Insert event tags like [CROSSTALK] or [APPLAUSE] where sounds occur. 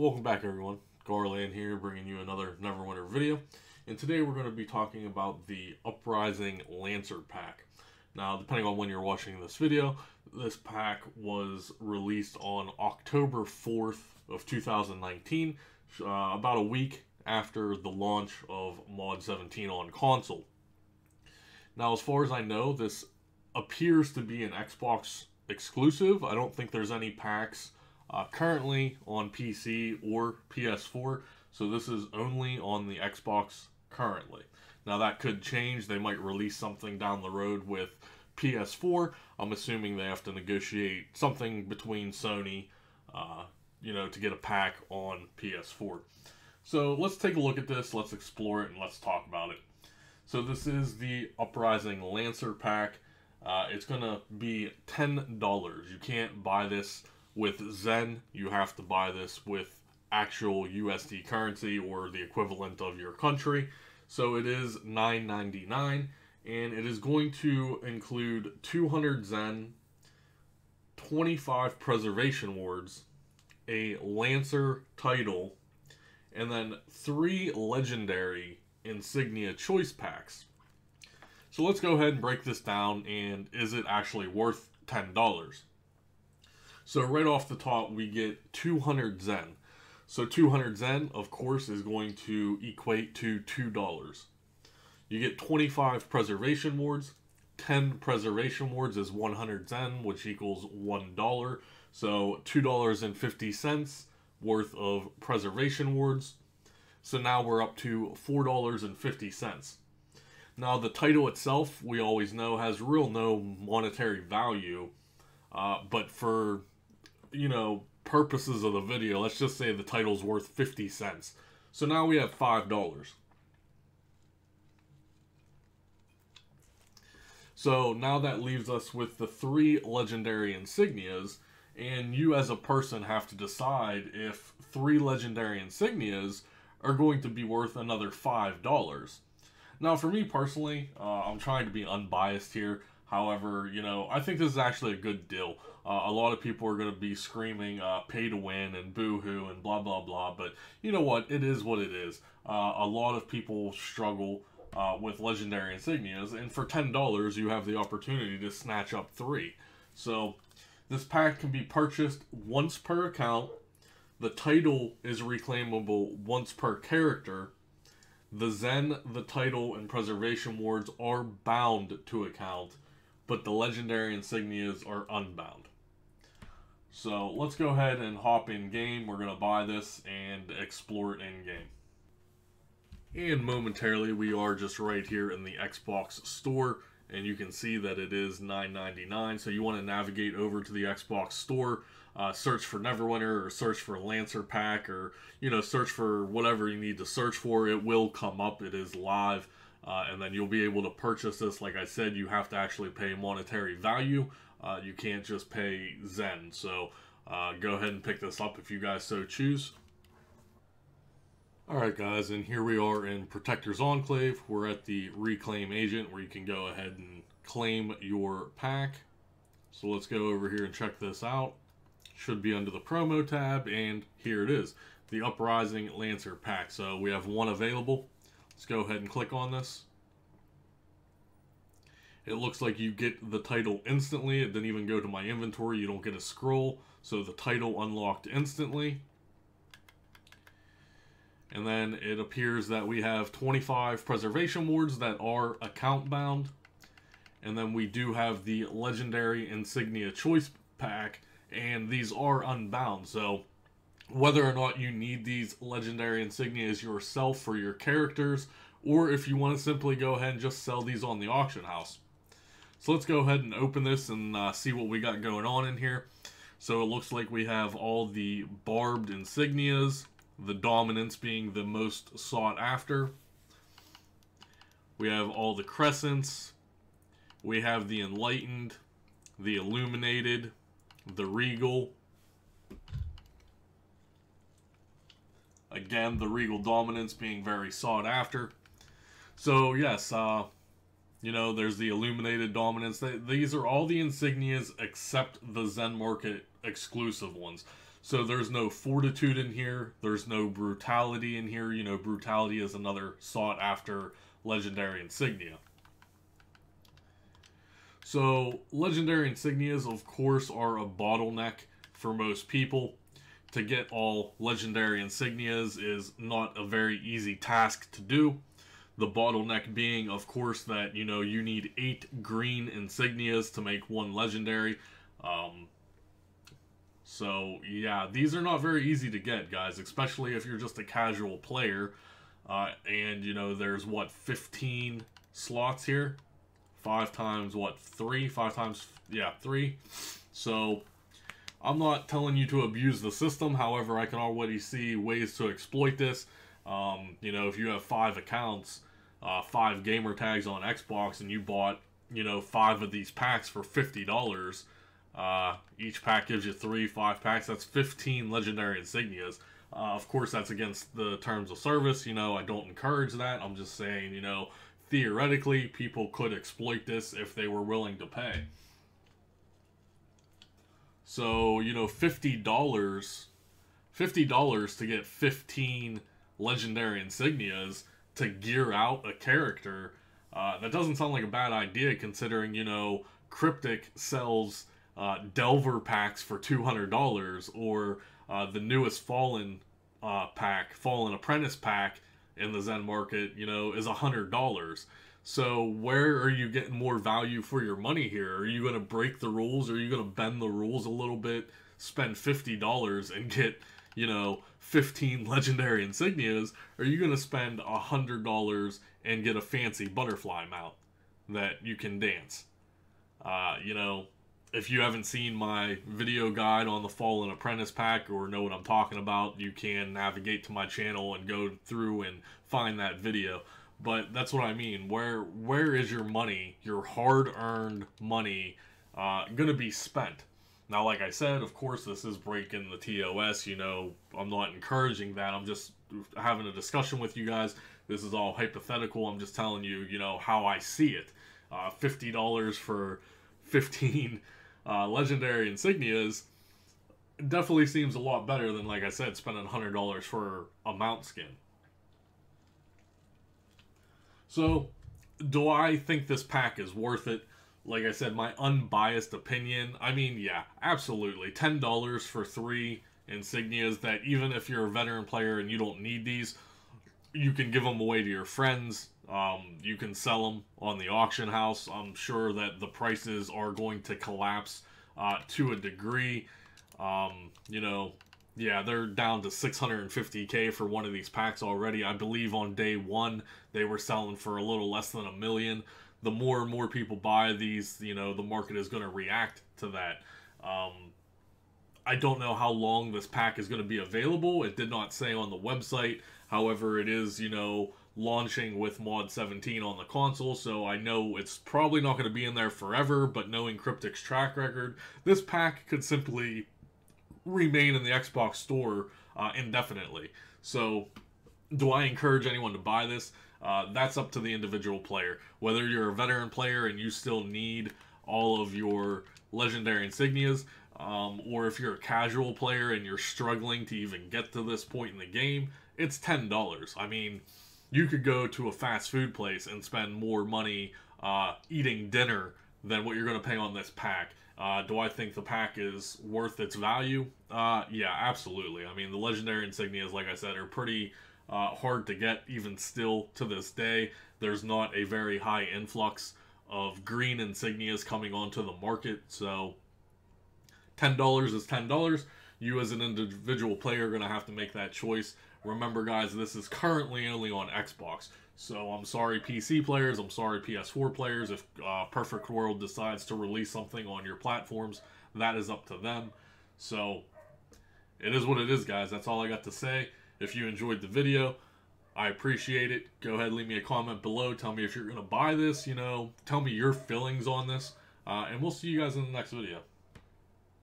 Welcome back everyone. Garlaanx here bringing you another Neverwinter video. And today we're going to be talking about the Uprising Lancer pack. Now, depending on when you're watching this video, this pack was released on October 4th of 2019, uh, about a week after the launch of Mod 17 on console. Now, as far as I know, this appears to be an Xbox exclusive. I don't think there's any packs uh, currently on PC or PS4, so this is only on the Xbox currently. Now that could change. They might release something down the road with PS4. I'm assuming they have to negotiate something between Sony, uh, you know, to get a pack on PS4. So let's take a look at this. Let's explore it and let's talk about it. So this is the Uprising Lancer pack. Uh, it's gonna be ten dollars. You can't buy this with Zen, you have to buy this with actual USD currency or the equivalent of your country. So it is $9.99 and it is going to include 200 Zen, 25 preservation wards, a Lancer title, and then three legendary insignia choice packs. So let's go ahead and break this down and is it actually worth $10? So right off the top, we get 200 Zen. So 200 Zen, of course, is going to equate to $2. You get 25 preservation wards. 10 preservation wards is 100 Zen, which equals $1. So $2.50 worth of preservation wards. So now we're up to $4.50. Now the title itself, we always know, has real no monetary value. Uh, but for you know, purposes of the video, let's just say the title's worth 50 cents. So now we have $5. So now that leaves us with the three legendary insignias, and you as a person have to decide if three legendary insignias are going to be worth another $5. Now, for me personally, uh, I'm trying to be unbiased here. However, you know, I think this is actually a good deal. Uh, a lot of people are going to be screaming uh, pay to win and boo hoo and blah, blah, blah. But you know what? It is what it is. Uh, a lot of people struggle uh, with legendary insignias. And for $10, you have the opportunity to snatch up three. So this pack can be purchased once per account. The title is reclaimable once per character. The Zen, the title, and preservation wards are bound to account but the legendary insignias are unbound. So let's go ahead and hop in game. We're going to buy this and explore it in game. And momentarily we are just right here in the Xbox store and you can see that it is $9.99. So you want to navigate over to the Xbox store, uh, search for Neverwinter or search for Lancer Pack or, you know, search for whatever you need to search for. It will come up. It is live. Uh, and then you'll be able to purchase this. Like I said, you have to actually pay monetary value. Uh, you can't just pay Zen. So uh, go ahead and pick this up if you guys so choose. Alright guys, and here we are in Protector's Enclave. We're at the Reclaim Agent where you can go ahead and claim your pack. So let's go over here and check this out. Should be under the promo tab, and here it is. The Uprising Lancer pack. So we have one available. Let's go ahead and click on this. It looks like you get the title instantly. It didn't even go to my inventory. You don't get a scroll. So the title unlocked instantly. And then it appears that we have 25 preservation wards that are account bound. And then we do have the legendary insignia choice pack. And these are unbound. So whether or not you need these legendary insignias yourself for your characters, or if you want to simply go ahead and just sell these on the auction house. So let's go ahead and open this and uh, see what we got going on in here. So it looks like we have all the barbed insignias, the dominance being the most sought after. We have all the crescents. We have the enlightened, the illuminated, the regal, Again, the Regal Dominance being very sought after. So, yes, uh, you know, there's the Illuminated Dominance. They, these are all the insignias except the Zen Market exclusive ones. So there's no fortitude in here. There's no brutality in here. You know, brutality is another sought after legendary insignia. So legendary insignias, of course, are a bottleneck for most people. To get all legendary insignias is not a very easy task to do. The bottleneck being, of course, that you know you need eight green insignias to make one legendary. Um, so yeah, these are not very easy to get, guys, especially if you're just a casual player. Uh, and you know, there's what 15 slots here, five times what three, five times yeah three. So I'm not telling you to abuse the system. However, I can already see ways to exploit this. Um, you know, if you have five accounts, uh, five gamer tags on Xbox, and you bought you know five of these packs for fifty dollars uh, each pack gives you three, five packs. That's 15 legendary insignias. Uh, of course, that's against the terms of service. You know, I don't encourage that. I'm just saying, you know, theoretically, people could exploit this if they were willing to pay. So, you know, $50, $50 to get 15 legendary insignias to gear out a character, uh, that doesn't sound like a bad idea considering, you know, Cryptic sells uh, Delver packs for two hundred dollars, or uh, the newest Fallen uh, pack, Fallen Apprentice pack in the Zen market, you know, is a hundred dollars. So where are you getting more value for your money here? Are you going to break the rules? Are you going to bend the rules a little bit, spend fifty dollars and get, you know, fifteen [LAUGHS] legendary insignias? Are you going to spend a hundred dollars and get a fancy butterfly mount that you can dance? Uh, you know, if you haven't seen my video guide on the Fallen Apprentice pack or know what I'm talking about, you can navigate to my channel and go through and find that video. But that's what I mean. Where where is your money, your hard-earned money, uh, gonna be spent? Now, like I said, of course, this is breaking the TOS. You know, I'm not encouraging that. I'm just having a discussion with you guys. This is all hypothetical. I'm just telling you, you know, how I see it. Uh, $50 for 15 uh, legendary insignias definitely seems a lot better than, like I said, spending $100 for a mount skin. So, do I think this pack is worth it? Like I said, my unbiased opinion, I mean, yeah, absolutely. $10 for three insignias that even if you're a veteran player and you don't need these, you can give them away to your friends. Um, you can sell them on the auction house. I'm sure that the prices are going to collapse uh, to a degree. Um, you know, yeah, they're down to 650k for one of these packs already. I believe on day one they were selling for a little less than a million. The more and more people buy these, you know, the market is going to react to that. Um, I don't know how long this pack is going to be available. It did not say on the website. However, it is, you know, launching with Mod 17 on the console, so I know it's probably not going to be in there forever, but knowing Cryptic's track record, this pack could simply remain in the Xbox store uh, indefinitely. So, do I encourage anyone to buy this? Uh, that's up to the individual player. Whether you're a veteran player and you still need all of your legendary insignias, um, or if you're a casual player and you're struggling to even get to this point in the game, it's $10. I mean, you could go to a fast food place and spend more money uh, eating dinner than what you're going to pay on this pack. Uh, do I think the pack is worth its value? Uh, yeah, absolutely. I mean, the legendary insignias, like I said, are pretty uh, hard to get even still to this day. There's not a very high influx of green insignias coming onto the market, so $10 is $10. You as an individual player are going to have to make that choice. Remember, guys, this is currently only on Xbox. So I'm sorry, PC players. I'm sorry, PS4 players. If uh, Perfect World decides to release something on your platforms, that is up to them. So it is what it is, guys. That's all I got to say. If you enjoyed the video, I appreciate it. Go ahead, leave me a comment below. Tell me if you're going to buy this. You know, tell me your feelings on this. Uh, and we'll see you guys in the next video.